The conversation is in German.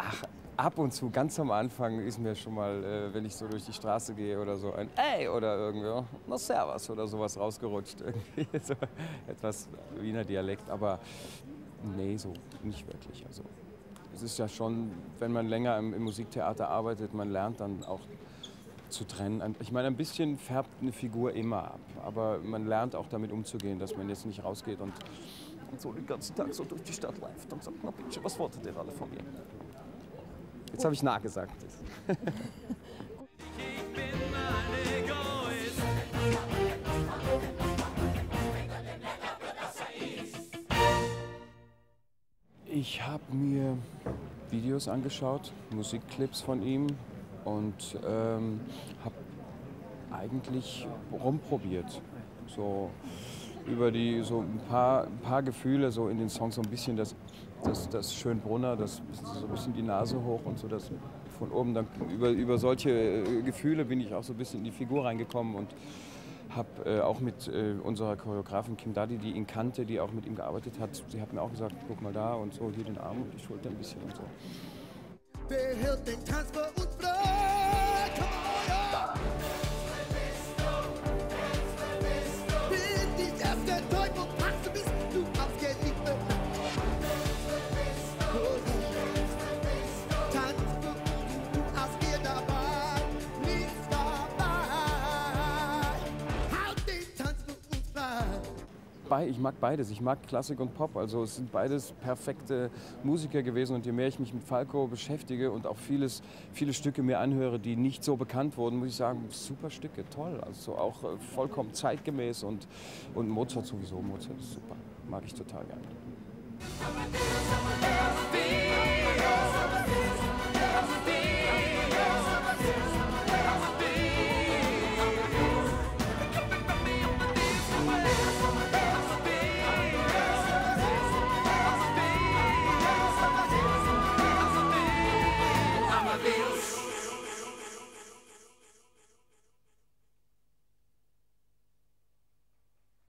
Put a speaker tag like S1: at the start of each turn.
S1: Ach, ab und zu, ganz am Anfang ist mir schon mal, äh, wenn ich so durch die Straße gehe oder so, ein Ey oder irgendwie, oh, na Servus oder sowas rausgerutscht. Irgendwie so etwas Wiener Dialekt, aber nee, so nicht wirklich. Also es ist ja schon, wenn man länger im, im Musiktheater arbeitet, man lernt dann auch zu trennen. Ich meine, ein bisschen färbt eine Figur immer ab, aber man lernt auch damit umzugehen, dass man jetzt nicht rausgeht und, und so den ganzen Tag so durch die Stadt läuft und sagt, na bitte, was wolltet ihr alle von mir? Jetzt habe ich nachgesagt.
S2: ich
S1: habe mir Videos angeschaut, Musikclips von ihm und ähm, habe eigentlich rumprobiert. So über die so ein paar, ein paar Gefühle so in den Songs so ein bisschen das, das, das Schönbrunner, das so ein bisschen die Nase hoch und so das von oben dann über, über solche äh, Gefühle bin ich auch so ein bisschen in die Figur reingekommen und habe äh, auch mit äh, unserer Choreografin Kim Daddy, die ihn kannte, die auch mit ihm gearbeitet hat, sie hat mir auch gesagt, guck mal da und so, hier den Arm und die Schulter ein bisschen und so.
S3: Wer hält den Tanz für uns
S1: Bei, ich mag beides. Ich mag Klassik und Pop. Also es sind beides perfekte Musiker gewesen. Und je mehr ich mich mit Falco beschäftige und auch vieles, viele Stücke mir anhöre, die nicht so bekannt wurden, muss ich sagen, super Stücke, toll. Also auch äh, vollkommen zeitgemäß und, und Mozart sowieso. Mozart ist super. Mag ich total gerne.